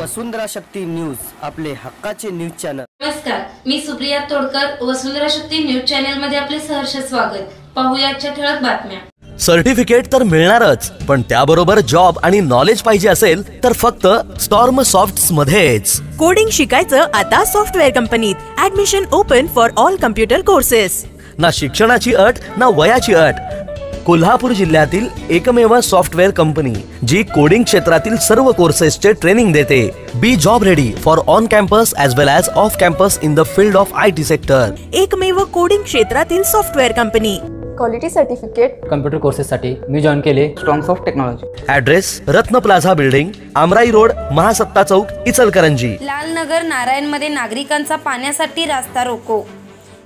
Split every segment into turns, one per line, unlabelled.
वसुंधरा Shakti news आपले हक्काचे news channel.
नमस्कार मी सुप्रिया तोडकर वसुंधरा शक्ती न्यूज चॅनलमध्ये आपले सहर्ष स्वागत. पाहूया आजच्या ठळक बातम्या.
सर्टिफिकेट तर मिळणारच पण त्याबरोबर जॉब आणि नॉलेज पाहिजे असेल तर फक्त स्टॉर्म सॉफ्ट मध्येच
कोडिंग शिकायचं आता सॉफ्टवेअर कंपनीत. Admission open for all computer courses
ना शिक्षणाची अट ना वयाची अट. कोल्हापूर जिल्ह्यातील एकमेव सॉफ्टवेअर कंपनी जी कोडिंग क्षेत्रातील सर्व कोर्सेसचे ट्रेनिंग देते. Be job ready for on campus as well as off campus in the field of I T sector
एकमेव कोडिंग क्षेत्रातील software company.
Quality certificate
computer कोर्सेससाठी मी जॉईन केले.
Strongs of technology
address Ratna plaza building Amrai road Mahasatta Chowk Ichalkaranji.
लालनगर नारायणमध्ये नागरिकांचा पाण्यासाठी रास्ता रोको.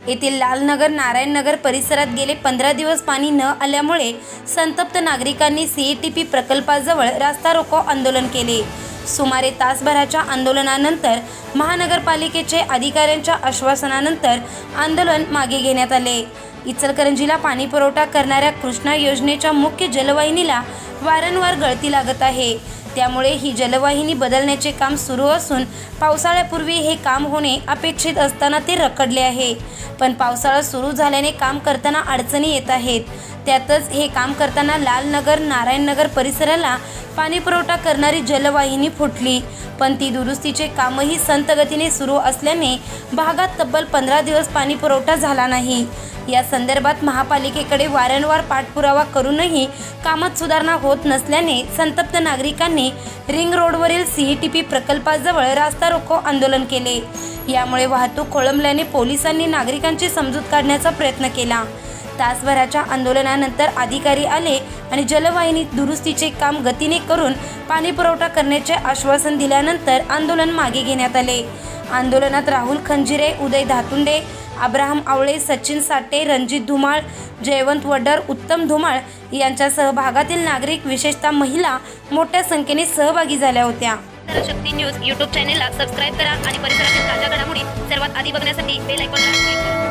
येथील लालनगर नारायणनगर परिसरात गेले पंधरा दिवस पाणी न आल्यामुळे संतप्त नागरिकांनी सीईटीपी प्रकल्पाजवळ रास्ता रोको आंदोलन केले. सुमारे तासभराच्या आंदोलनानंतर महानगरपालिकेचे अधिकाऱ्यांच्या आश्वासनानंतर आंदोलन मागे घेण्यात आले. इचलकरंजीला पाणीपुरवठा करणाऱ्या कृष्णा योजनेच्या मुख्य जलवाहिनीला वारंवार गळती लागत आहे. त्यामुळे ही जलवाहिनी बदलण्याचे काम सुरू असून पावसाळ्यापूर्वी हे काम होणे अपेक्षित असताना ते रखडले आहे. पण पावसाळा सुरू झाल्याने काम करताना अडचणी येत आहेत. त्यातच हे काम करताना लालनगर नारायणनगर परिसराला पाणी पुरवठा करणारी जलवाहिनी फुटली. पण ती दुरुस्तीचे कामही संतगतीने सुरू असल्याने भागात तब्बल पंधरा दिवस पाणी पुरवठा झाला नाही. या संदर्भात महापालिकेकडे वारंवार पाठपुरावा करूनही कामात सुधारणा होत नसल्याने संतप्त नागरिकांनी रिंग रोडवरील सीईटीपी प्रकल्पाजवळ रास्ता रोको आंदोलन केले. यामुळे वाहतूक खोळंबल्याने पोलिसांनी नागरिकांची समजूत काढण्याचा प्रयत्न केला. तासभराच्या आंदोलनानंतर अधिकारी आले आणि जलवाहिनी दुरुस्तीचे काम गतीने करून पाणी पुरवठा करण्याचे आश्वासन दिल्यानंतर आंदोलन मागे घेण्यात आले. आंदोलनात राहुल खंजिरे उदय धातुंडे अब्राहम आवळे सचिन साटे रणजित धुमाळ जयवंत वडर उत्तम धुमाळ यांच्या सहभागातील नागरिक विशेषतः महिला मोठ्या संख्येने सहभागी झाल्या होत्या.
शक्ती न्यूज यूट्यूब चॅनेलला सबस्क्राईब करा आणि परिसरातील ताज्या घडामोडी सर्वात आधी बघण्यासाठी बेल आयकॉनला क्लिक करा.